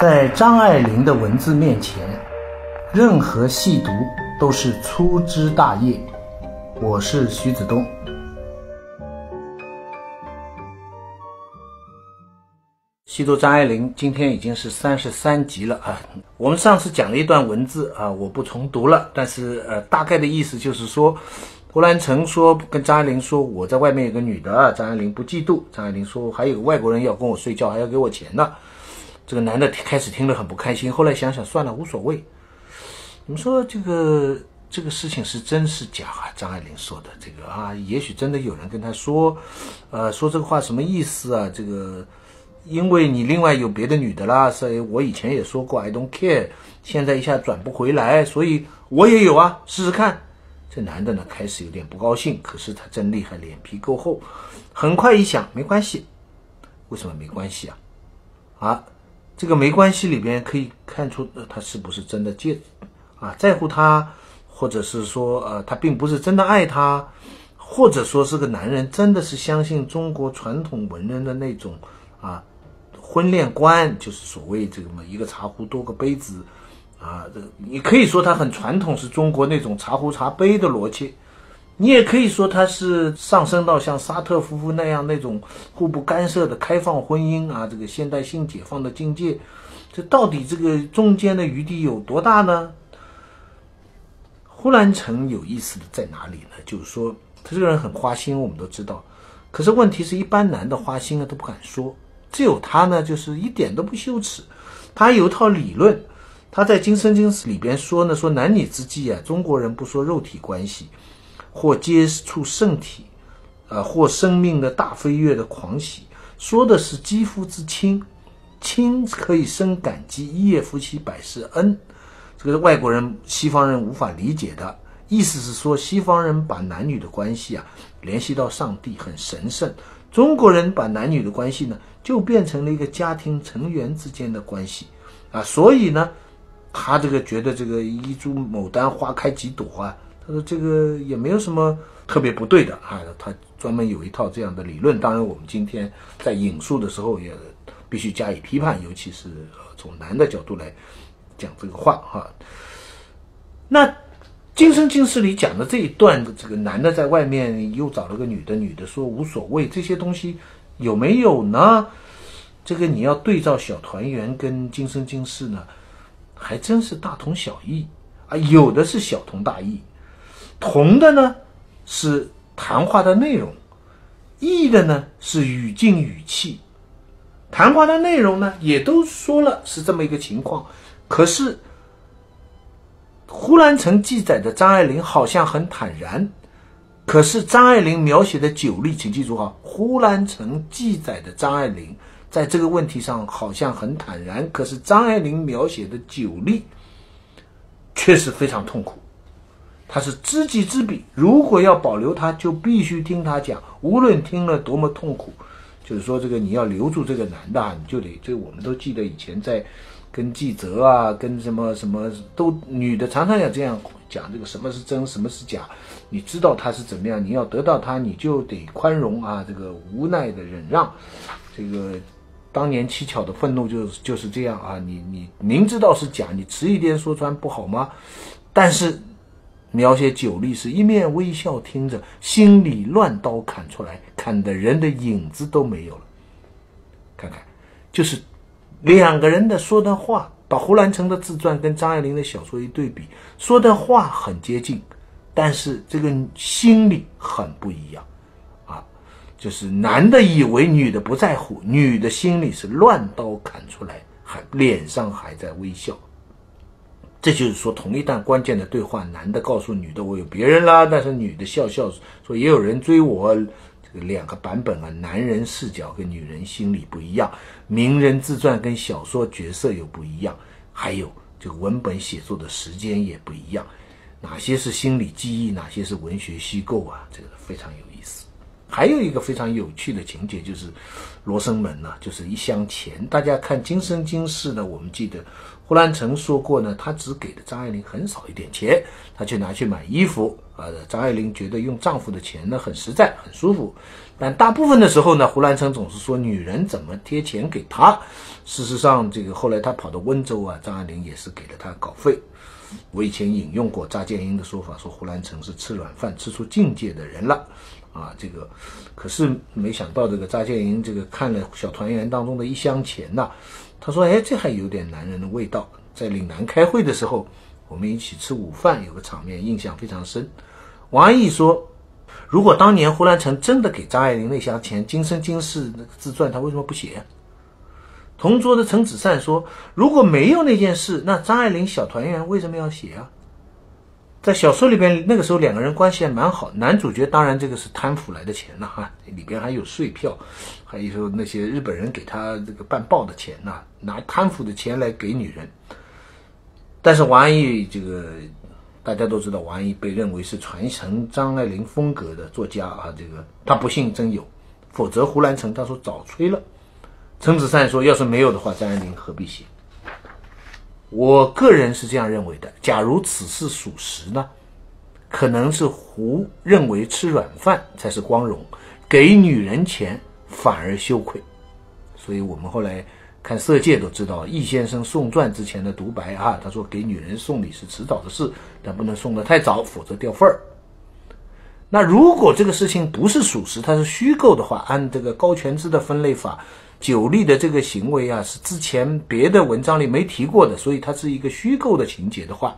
在张爱玲的文字面前，任何细读都是粗枝大叶。我是徐子东。细读张爱玲，今天已经是三十三集了啊。我们上次讲了一段文字啊，我不重读了，但是呃，大概的意思就是说，胡兰成说跟张爱玲说，我在外面有个女的，张爱玲不嫉妒。张爱玲说还有个外国人要跟我睡觉，还要给我钱呢。这个男的开始听了很不开心，后来想想算了，无所谓。你们说这个这个事情是真是假啊？张爱玲说的这个啊，也许真的有人跟他说，呃，说这个话什么意思啊？这个因为你另外有别的女的啦，所以我以前也说过 I don't care，现在一下转不回来，所以我也有啊，试试看。这男的呢开始有点不高兴，可是他真厉害，脸皮够厚。很快一想，没关系，为什么没关系啊？啊？这个没关系，里边可以看出呃他是不是真的介啊在乎他，或者是说呃他并不是真的爱他，或者说是个男人真的是相信中国传统文人的那种啊婚恋观，就是所谓这个么一个茶壶多个杯子啊，这你可以说他很传统，是中国那种茶壶茶杯的逻辑。你也可以说他是上升到像沙特夫妇那样那种互不干涉的开放婚姻啊，这个现代性解放的境界，这到底这个中间的余地有多大呢？呼兰成有意思的在哪里呢？就是说他这个人很花心，我们都知道，可是问题是一般男的花心啊都不敢说，只有他呢就是一点都不羞耻，他有一套理论，他在《今生今世》里边说呢，说男女之际啊，中国人不说肉体关系。或接触圣体，啊，或生命的大飞跃的狂喜，说的是肌肤之亲，亲可以生感激，一夜夫妻百世恩，这个外国人、西方人无法理解的意思是说，西方人把男女的关系啊联系到上帝很神圣，中国人把男女的关系呢就变成了一个家庭成员之间的关系，啊，所以呢，他这个觉得这个一株牡丹花开几朵啊。他说这个也没有什么特别不对的啊，他专门有一套这样的理论。当然，我们今天在引述的时候也必须加以批判，尤其是从男的角度来讲这个话哈。那《今生今世》里讲的这一段，这个男的在外面又找了个女的，女的说无所谓，这些东西有没有呢？这个你要对照《小团圆》跟《今生今世》呢，还真是大同小异啊，有的是小同大异。同的呢是谈话的内容，异的呢是语境语气。谈话的内容呢也都说了是这么一个情况，可是呼兰成记载的张爱玲好像很坦然，可是张爱玲描写的酒力，请记住哈，呼兰成记载的张爱玲在这个问题上好像很坦然，可是张爱玲描写的酒力确实非常痛苦。他是知己知彼，如果要保留他，就必须听他讲，无论听了多么痛苦。就是说，这个你要留住这个男的，啊你就得这我们都记得以前在跟记者啊，跟什么什么都女的常常也这样讲，这个什么是真，什么是假，你知道他是怎么样，你要得到他，你就得宽容啊，这个无奈的忍让。这个当年七巧的愤怒就是就是这样啊，你你明知道是假，你迟一点说穿不好吗？但是。描写酒力时一面微笑听着，心里乱刀砍出来，砍的人的影子都没有了。看看，就是两个人的说的话，把胡兰成的自传跟张爱玲的小说一对比，说的话很接近，但是这个心里很不一样啊。就是男的以为女的不在乎，女的心里是乱刀砍出来，还脸上还在微笑。这就是说，同一段关键的对话，男的告诉女的我有别人啦，但是女的笑笑说也有人追我。这个两个版本啊，男人视角跟女人心理不一样，名人自传跟小说角色又不一样，还有这个文本写作的时间也不一样，哪些是心理记忆，哪些是文学虚构啊？这个非常有意思。还有一个非常有趣的情节就是罗生门呢，就是一箱钱。大家看《今生今世》呢，我们记得胡兰成说过呢，他只给了张爱玲很少一点钱，他去拿去买衣服。呃，张爱玲觉得用丈夫的钱呢很实在，很舒服。但大部分的时候呢，胡兰成总是说女人怎么贴钱给他。事实上，这个后来他跑到温州啊，张爱玲也是给了他稿费。我以前引用过查建英的说法，说胡兰成是吃软饭吃出境界的人了。啊，这个可是没想到，这个查建英这个看了《小团圆》当中的一箱钱呐，他说：“哎，这还有点男人的味道。”在岭南开会的时候，我们一起吃午饭，有个场面印象非常深。王安忆说：“如果当年胡兰成真的给张爱玲那箱钱，《今生今世》那个自传，他为什么不写？”同桌的陈子善说：“如果没有那件事，那张爱玲《小团圆》为什么要写啊？”在小说里边，那个时候两个人关系还蛮好。男主角当然这个是贪腐来的钱呐，哈，里边还有税票，还有说那些日本人给他这个办报的钱呐，拿贪腐的钱来给女人。但是王安忆这个大家都知道，王安忆被认为是传承张爱玲风格的作家啊，这个他不信真有，否则胡兰成他说早吹了。陈子善说，要是没有的话，张爱玲何必写？我个人是这样认为的。假如此事属实呢，可能是胡认为吃软饭才是光荣，给女人钱反而羞愧。所以我们后来看《色戒》都知道，易先生送传之前的独白啊，他说给女人送礼是迟早的事，但不能送得太早，否则掉份儿。那如果这个事情不是属实，它是虚构的话，按这个高全之的分类法。九力的这个行为啊，是之前别的文章里没提过的，所以它是一个虚构的情节的话，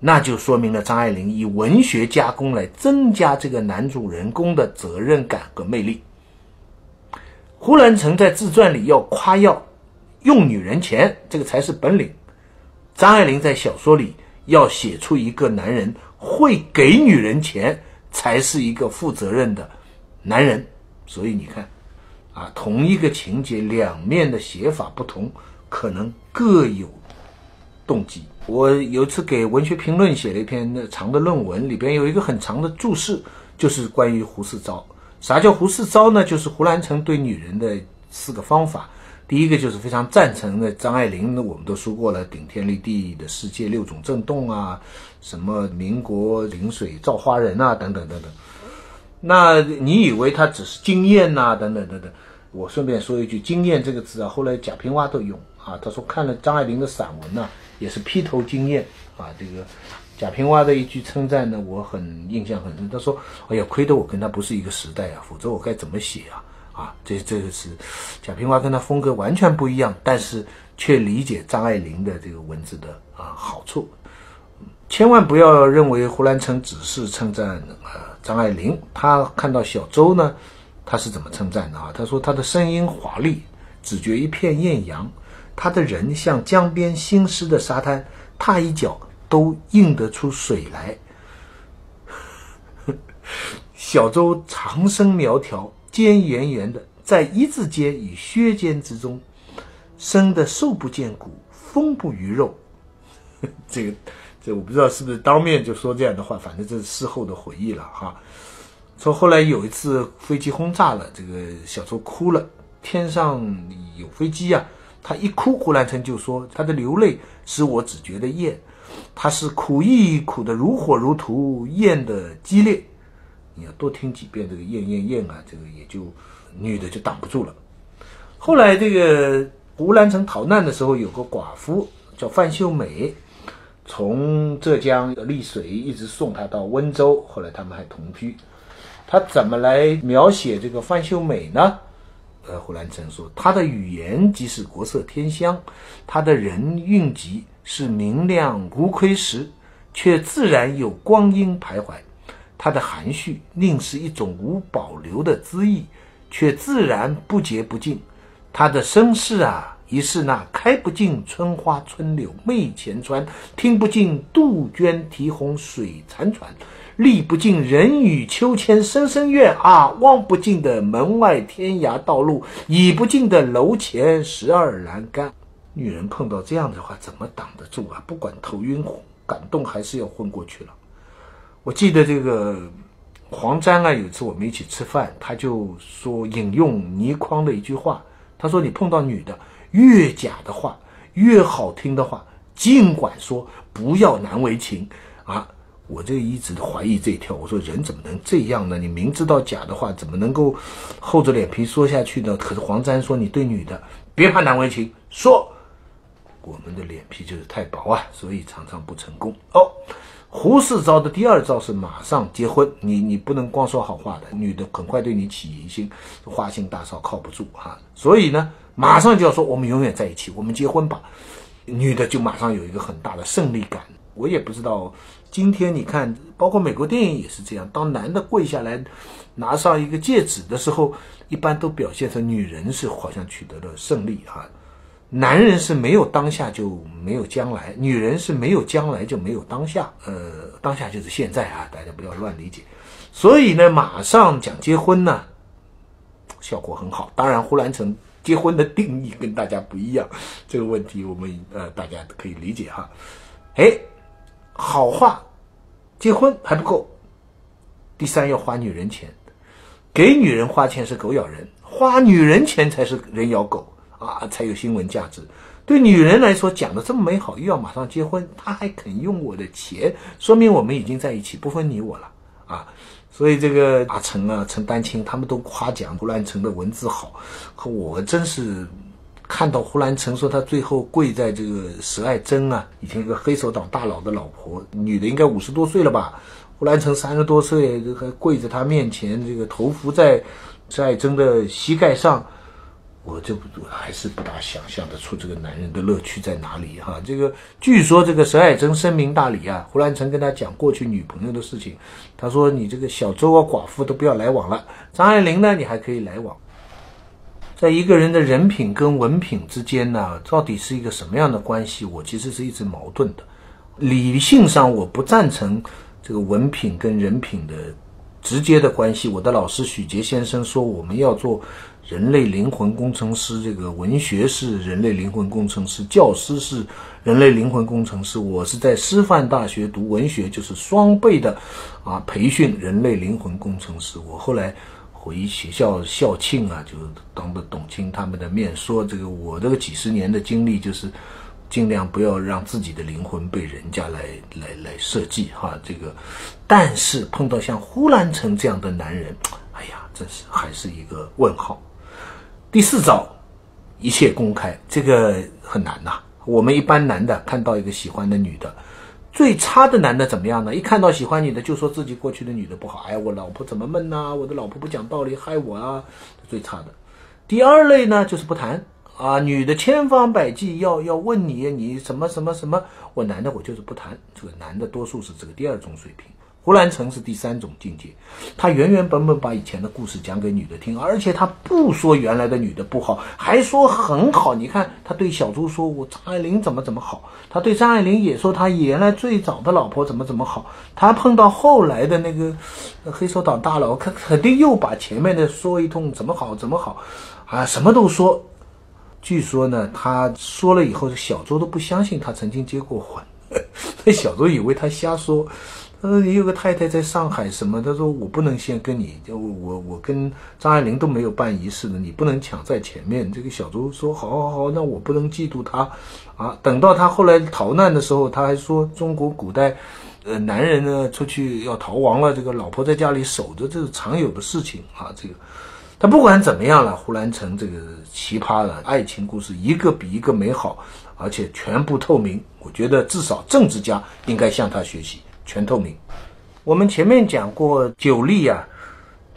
那就说明了张爱玲以文学加工来增加这个男主人公的责任感和魅力。胡兰成在自传里要夸耀用女人钱，这个才是本领；张爱玲在小说里要写出一个男人会给女人钱，才是一个负责任的男人。所以你看。啊，同一个情节，两面的写法不同，可能各有动机。我有一次给《文学评论》写了一篇那长的论文，里边有一个很长的注释，就是关于胡适招。啥叫胡适招呢？就是胡兰成对女人的四个方法。第一个就是非常赞成的张爱玲，那我们都说过了，顶天立地的世界六种震动啊，什么民国临水造花人啊，等等等等。那你以为他只是经验呐？等等等等。我顺便说一句，“经验”这个字啊，后来贾平凹都用啊。他说看了张爱玲的散文呢，也是劈头惊艳啊。这个贾平凹的一句称赞呢，我很印象很深。他说：“哎呀，亏得我跟他不是一个时代啊，否则我该怎么写啊？”啊，这这个是贾平凹跟他风格完全不一样，但是却理解张爱玲的这个文字的啊好处。千万不要认为胡兰成只是称赞呃张爱玲，她看到小周呢。他是怎么称赞的啊？他说他的声音华丽，只觉一片艳阳；他的人像江边新湿的沙滩，踏一脚都映得出水来。小周长身苗条，肩圆圆的，在一字肩与削肩之中，生得瘦不见骨，丰不于肉。这个，这我不知道是不是当面就说这样的话，反正这是事后的回忆了哈。说后来有一次飞机轰炸了，这个小周哭了。天上有飞机呀，他一哭，胡兰成就说他的流泪使我只觉得厌，他是苦亦苦的如火如荼，厌的激烈。你要多听几遍这个厌厌厌啊，这个也就女的就挡不住了。后来这个胡兰成逃难的时候，有个寡妇叫范秀美，从浙江丽水一直送他到温州，后来他们还同居。他怎么来描写这个范秀美呢？呃，胡兰成说，他的语言即是国色天香，他的人韵极是明亮无亏实，却自然有光阴徘徊。他的含蓄宁是一种无保留的恣意，却自然不洁不净。他的身世啊，疑是那开不尽春花春柳媚前川，听不尽杜鹃啼红水潺潺。历不尽人语秋千声声怨啊，望不尽的门外天涯道路，倚不尽的楼前十二栏杆。女人碰到这样的话，怎么挡得住啊？不管头晕感动，还是要昏过去了。我记得这个黄沾啊，有一次我们一起吃饭，他就说引用倪匡的一句话，他说：“你碰到女的越假的话，越好听的话，尽管说，不要难为情啊。”我这一直怀疑这一条，我说人怎么能这样呢？你明知道假的话，怎么能够厚着脸皮说下去呢？可是黄沾说：“你对女的别怕难为情，说。”我们的脸皮就是太薄啊，所以常常不成功哦。胡适招的第二招是马上结婚，你你不能光说好话的，女的很快对你起疑心，花心大少靠不住哈。所以呢，马上就要说我们永远在一起，我们结婚吧。女的就马上有一个很大的胜利感。我也不知道，今天你看，包括美国电影也是这样，当男的跪下来拿上一个戒指的时候，一般都表现成女人是好像取得了胜利哈。男人是没有当下就没有将来，女人是没有将来就没有当下。呃，当下就是现在啊，大家不要乱理解。所以呢，马上讲结婚呢，效果很好。当然，胡兰成结婚的定义跟大家不一样，这个问题我们呃大家可以理解哈。哎，好话，结婚还不够。第三要花女人钱，给女人花钱是狗咬人，花女人钱才是人咬狗。啊，才有新闻价值。对女人来说，讲的这么美好，又要马上结婚，她还肯用我的钱，说明我们已经在一起，不分你我了啊！所以这个阿成啊、陈丹青他们都夸奖胡兰成的文字好，可我真是看到胡兰成说他最后跪在这个佘爱珍啊，以前一个黑手党大佬的老婆，女的应该五十多岁了吧？胡兰成三十多岁，这个跪在他面前，这个头伏在佘爱珍的膝盖上。我这不还是不大想象得出这个男人的乐趣在哪里哈。这个据说这个沈海珍深明大理啊，胡兰成跟他讲过去女朋友的事情，他说你这个小周啊寡妇都不要来往了，张爱玲呢你还可以来往。在一个人的人品跟文品之间呢，到底是一个什么样的关系？我其实是一直矛盾的。理性上我不赞成这个文品跟人品的直接的关系。我的老师许杰先生说我们要做。人类灵魂工程师，这个文学是人类灵魂工程师，教师是人类灵魂工程师。我是在师范大学读文学，就是双倍的啊培训人类灵魂工程师。我后来回学校校庆啊，就当着董卿他们的面说，这个我这个几十年的经历就是尽量不要让自己的灵魂被人家来来来设计哈。这个，但是碰到像呼兰成这样的男人，哎呀，真是还是一个问号。第四招，一切公开，这个很难呐。我们一般男的看到一个喜欢的女的，最差的男的怎么样呢？一看到喜欢你的，就说自己过去的女的不好，哎，我老婆怎么闷呐？我的老婆不讲道理，害我啊，最差的。第二类呢，就是不谈啊，女的千方百计要要问你，你什么什么什么，我男的我就是不谈。这个男的多数是这个第二种水平。胡兰成是第三种境界，他原原本本把以前的故事讲给女的听，而且他不说原来的女的不好，还说很好。你看他对小朱说：“我张爱玲怎么怎么好。”他对张爱玲也说他原来最早的老婆怎么怎么好。他碰到后来的那个黑手党大佬，他肯定又把前面的说一通，怎么好怎么好，啊，什么都说。据说呢，他说了以后，小周都不相信他曾经结过婚，那小周以为他瞎说。他说：“你有个太太在上海什么？”他说：“我不能先跟你，就我我跟张爱玲都没有办仪式的，你不能抢在前面。”这个小周说：“好好好，那我不能嫉妒他，啊，等到他后来逃难的时候，他还说中国古代，呃，男人呢出去要逃亡了，这个老婆在家里守着，这是常有的事情啊。这个，他不管怎么样了，胡兰成这个奇葩的爱情故事一个比一个美好，而且全部透明。我觉得至少政治家应该向他学习。”全透明。我们前面讲过九力啊，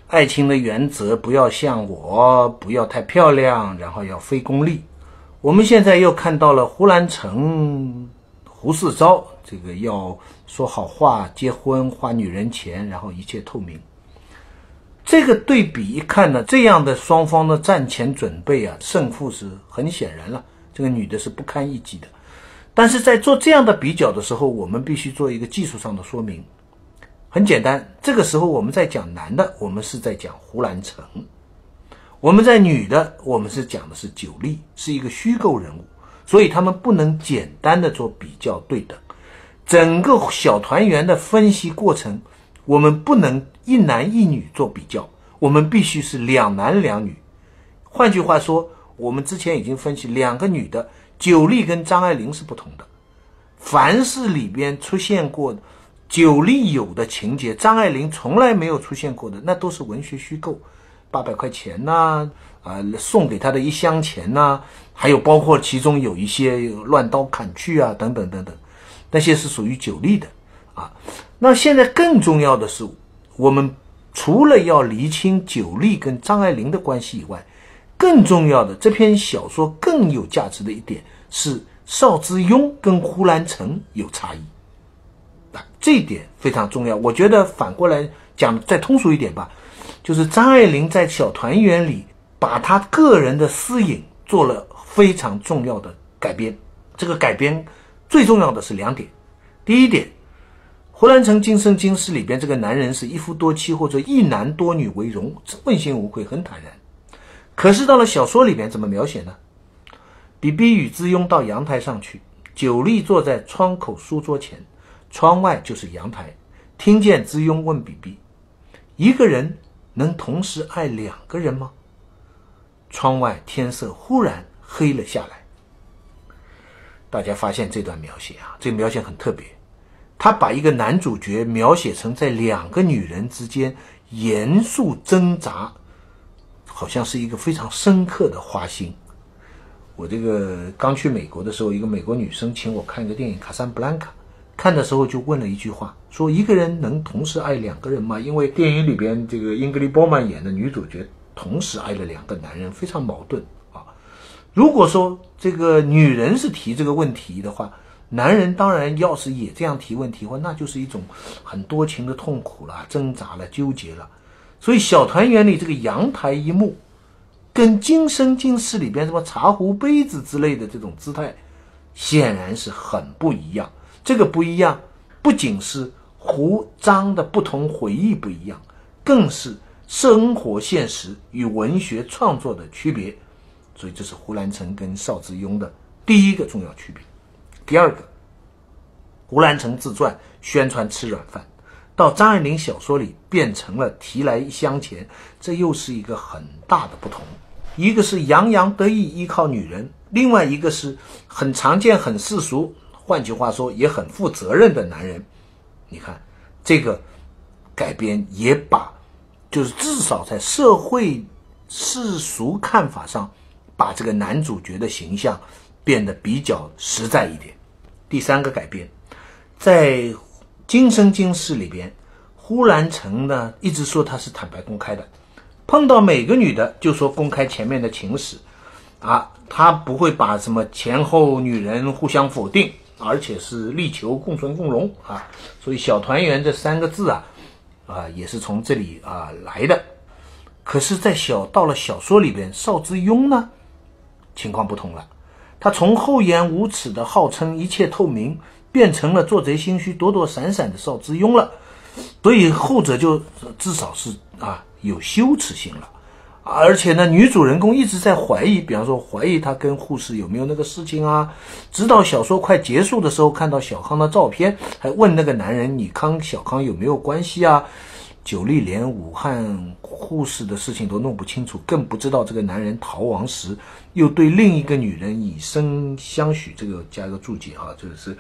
爱情的原则不要像我，不要太漂亮，然后要非功利。我们现在又看到了胡兰成、胡四昭，这个要说好话、结婚、花女人钱，然后一切透明。这个对比一看呢，这样的双方的战前准备啊，胜负是很显然了。这个女的是不堪一击的。但是在做这样的比较的时候，我们必须做一个技术上的说明。很简单，这个时候我们在讲男的，我们是在讲胡兰成；我们在女的，我们是讲的是九莉，是一个虚构人物，所以他们不能简单的做比较对等。整个小团圆的分析过程，我们不能一男一女做比较，我们必须是两男两女。换句话说，我们之前已经分析，两个女的九莉跟张爱玲是不同的。凡是里边出现过九莉有的情节，张爱玲从来没有出现过的，那都是文学虚构。八百块钱呐，啊，送给他的一箱钱呐，还有包括其中有一些乱刀砍去啊，等等等等，那些是属于九莉的啊。那现在更重要的是，我们除了要厘清九莉跟张爱玲的关系以外，更重要的这篇小说更有价值的一点是邵之庸跟呼兰成有差异啊，这一点非常重要。我觉得反过来讲，再通俗一点吧。就是张爱玲在《小团圆》里，把她个人的私隐做了非常重要的改编。这个改编最重要的是两点：第一点，胡兰成今生今世里边这个男人是一夫多妻或者一男多女为荣，问心无愧，很坦然。可是到了小说里边怎么描写呢？比比与之庸到阳台上去，久立坐在窗口书桌前，窗外就是阳台，听见之庸问比比：“一个人。”能同时爱两个人吗？窗外天色忽然黑了下来。大家发现这段描写啊，这描写很特别。他把一个男主角描写成在两个女人之间严肃挣扎，好像是一个非常深刻的花心。我这个刚去美国的时候，一个美国女生请我看一个电影《卡萨布兰卡》。看的时候就问了一句话，说一个人能同时爱两个人吗？因为电影里边这个英格丽·波曼演的女主角同时爱了两个男人，非常矛盾啊。如果说这个女人是提这个问题的话，男人当然要是也这样提问题的话，那就是一种很多情的痛苦了、挣扎了、纠结了。所以小团圆里这个阳台一幕，跟今生今世里边什么茶壶杯子之类的这种姿态，显然是很不一样。这个不一样，不仅是胡张的不同回忆不一样，更是生活现实与文学创作的区别。所以，这是胡兰成跟邵之庸的第一个重要区别。第二个，胡兰成自传宣传吃软饭，到张爱玲小说里变成了提来一箱钱，这又是一个很大的不同。一个是洋洋得意依靠女人，另外一个是很常见很世俗。换句话说，也很负责任的男人。你看，这个改编也把，就是至少在社会世俗看法上，把这个男主角的形象变得比较实在一点。第三个改编，在《今生今世》里边，呼兰成呢一直说他是坦白公开的，碰到每个女的就说公开前面的情史，啊，他不会把什么前后女人互相否定。而且是力求共存共荣啊，所以“小团圆”这三个字啊，啊也是从这里啊来的。可是，在小到了小说里边，邵之庸呢，情况不同了。他从厚颜无耻的号称一切透明，变成了做贼心虚、躲躲闪闪的邵之庸了。所以后者就至少是啊有羞耻心了。而且呢，女主人公一直在怀疑，比方说怀疑他跟护士有没有那个事情啊。直到小说快结束的时候，看到小康的照片，还问那个男人：“你康小康有没有关系啊？”九莉连武汉护士的事情都弄不清楚，更不知道这个男人逃亡时又对另一个女人以身相许。这个加个注解啊，这个是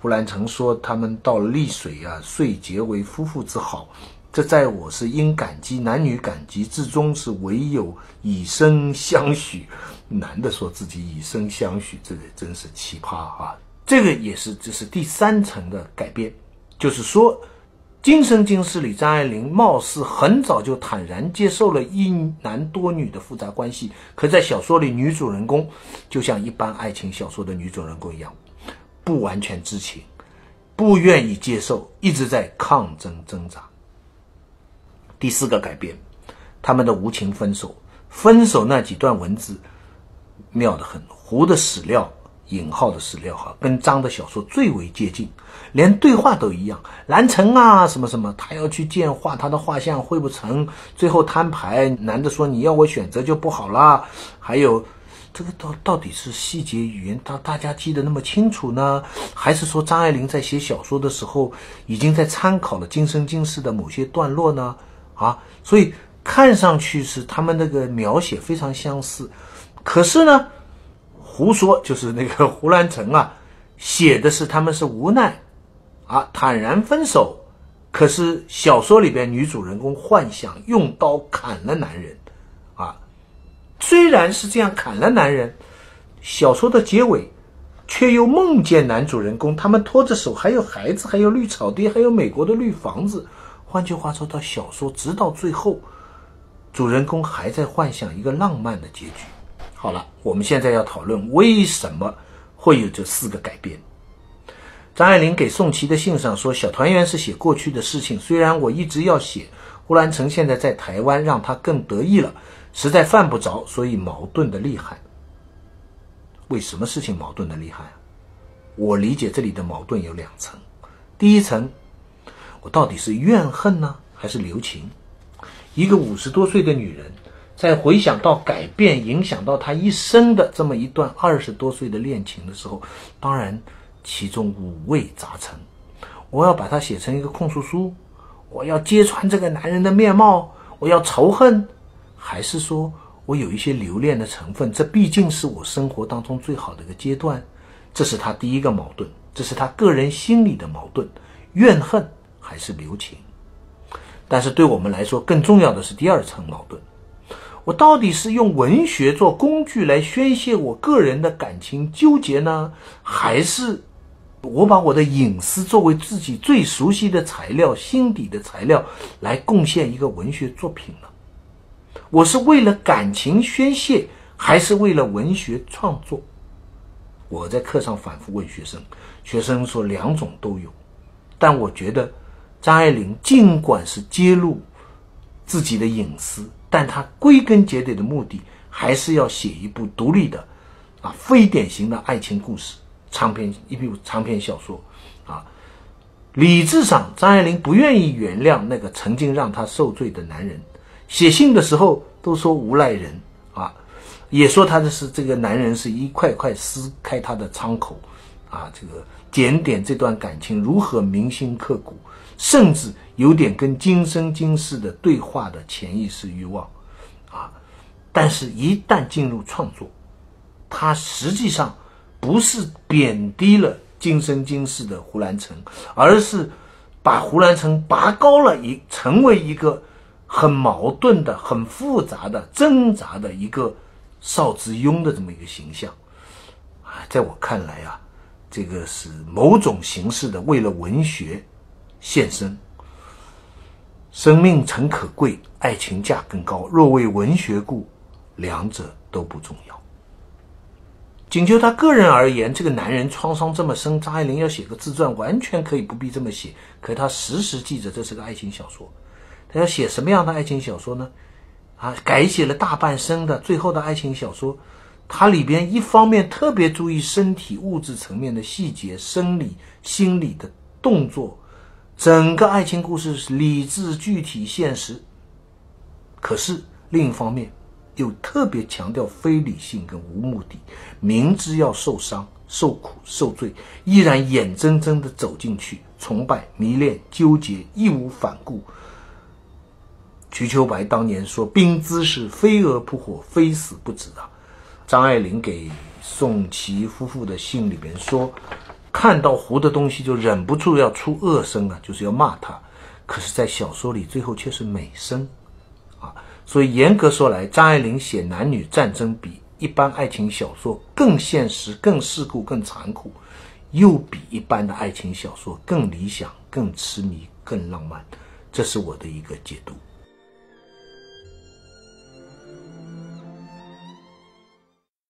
胡兰成说他们到丽水啊，遂结为夫妇之好。这在我是因感激，男女感激至终是唯有以身相许。男的说自己以身相许，这个真是奇葩啊！这个也是这是第三层的改变，就是说，今生今世里，张爱玲貌似很早就坦然接受了一男多女的复杂关系，可在小说里，女主人公就像一般爱情小说的女主人公一样，不完全知情，不愿意接受，一直在抗争挣扎。第四个改变，他们的无情分手，分手那几段文字妙得很。胡的史料引号的史料哈，跟张的小说最为接近，连对话都一样。兰城啊，什么什么，他要去见画他的画像，会不成，最后摊牌。男的说你要我选择就不好啦。还有这个到到底是细节语言，大大家记得那么清楚呢，还是说张爱玲在写小说的时候已经在参考了《今生今世》的某些段落呢？啊，所以看上去是他们那个描写非常相似，可是呢，胡说就是那个胡兰成啊，写的是他们是无奈啊，坦然分手。可是小说里边女主人公幻想用刀砍了男人，啊，虽然是这样砍了男人，小说的结尾，却又梦见男主人公他们拖着手，还有孩子，还有绿草地，还有美国的绿房子。换句话说，到小说直到最后，主人公还在幻想一个浪漫的结局。好了，我们现在要讨论为什么会有这四个改编。张爱玲给宋琦的信上说：“小团圆是写过去的事情，虽然我一直要写，胡兰成现在在台湾，让他更得意了，实在犯不着，所以矛盾的厉害。为什么事情矛盾的厉害？我理解这里的矛盾有两层，第一层，我到底是怨恨呢，还是留情？一个五十多岁的女人，在回想到改变影响到她一生的这么一段二十多岁的恋情的时候，当然。”其中五味杂陈，我要把它写成一个控诉书，我要揭穿这个男人的面貌，我要仇恨，还是说我有一些留恋的成分？这毕竟是我生活当中最好的一个阶段，这是他第一个矛盾，这是他个人心理的矛盾，怨恨还是留情？但是对我们来说，更重要的是第二层矛盾：我到底是用文学做工具来宣泄我个人的感情纠结呢，还是？我把我的隐私作为自己最熟悉的材料、心底的材料来贡献一个文学作品呢。我是为了感情宣泄，还是为了文学创作？我在课上反复问学生，学生说两种都有。但我觉得张爱玲尽管是揭露自己的隐私，但他归根结底的目的还是要写一部独立的、啊非典型的爱情故事。长篇一部长篇小说，啊，理智上张爱玲不愿意原谅那个曾经让她受罪的男人，写信的时候都说无赖人啊，也说他的是这个男人是一块块撕开他的伤口，啊，这个检点这段感情如何铭心刻骨，甚至有点跟今生今世的对话的潜意识欲望，啊，但是，一旦进入创作，他实际上。不是贬低了今生今世的胡兰成，而是把胡兰成拔高了一，成为一个很矛盾的、很复杂的、挣扎的一个邵之庸的这么一个形象。啊，在我看来啊，这个是某种形式的为了文学献身。生命诚可贵，爱情价更高。若为文学故，两者都不重要。仅就他个人而言，这个男人创伤这么深，张爱玲要写个自传，完全可以不必这么写。可他时时记着这是个爱情小说，他要写什么样的爱情小说呢？啊，改写了大半生的最后的爱情小说，它里边一方面特别注意身体物质层面的细节、生理、心理的动作，整个爱情故事是理智、具体、现实。可是另一方面。又特别强调非理性跟无目的，明知要受伤、受苦、受罪，依然眼睁睁地走进去，崇拜、迷恋、纠结，义无反顾。瞿秋白当年说：“冰姿是飞蛾扑火，非死不止啊。”张爱玲给宋琦夫妇的信里边说：“看到糊的东西就忍不住要出恶声啊，就是要骂他。可是，在小说里最后却是美声。”啊所以严格说来，张爱玲写男女战争比一般爱情小说更现实、更世故、更残酷，又比一般的爱情小说更理想、更痴迷、更浪漫。这是我的一个解读。